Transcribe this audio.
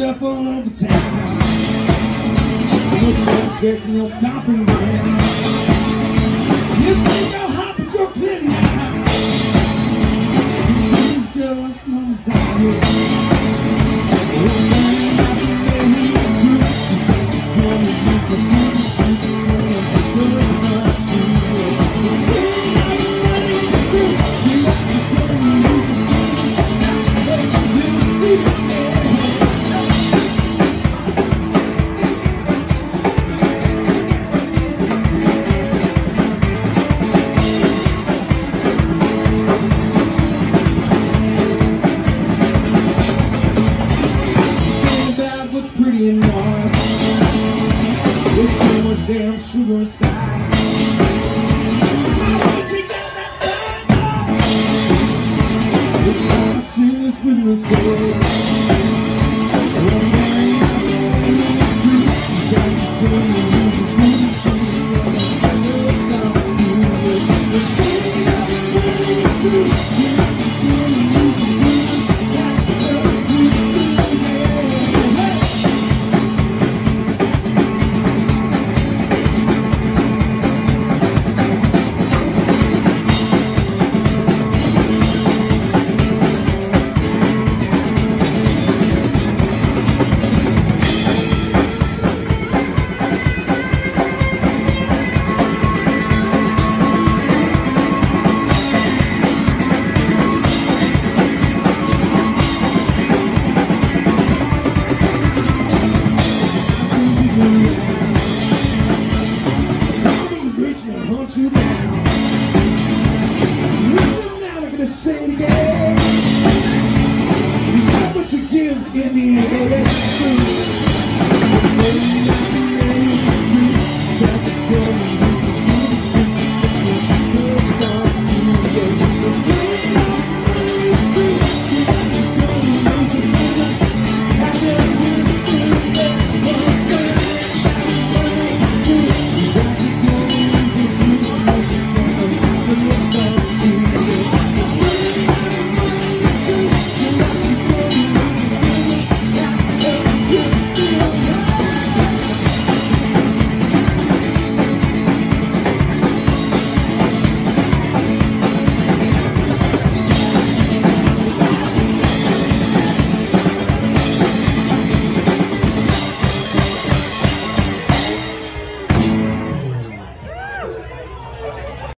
up all over town. Most expecting your stopping there. You think you're hot, but you're clearly not. These girls know that you're. Pretty and nice. There's too much damn sugar and spice. It's to. Bitch, gonna you down. Listen now, I'm gonna say it again. You get what you give in the end, baby.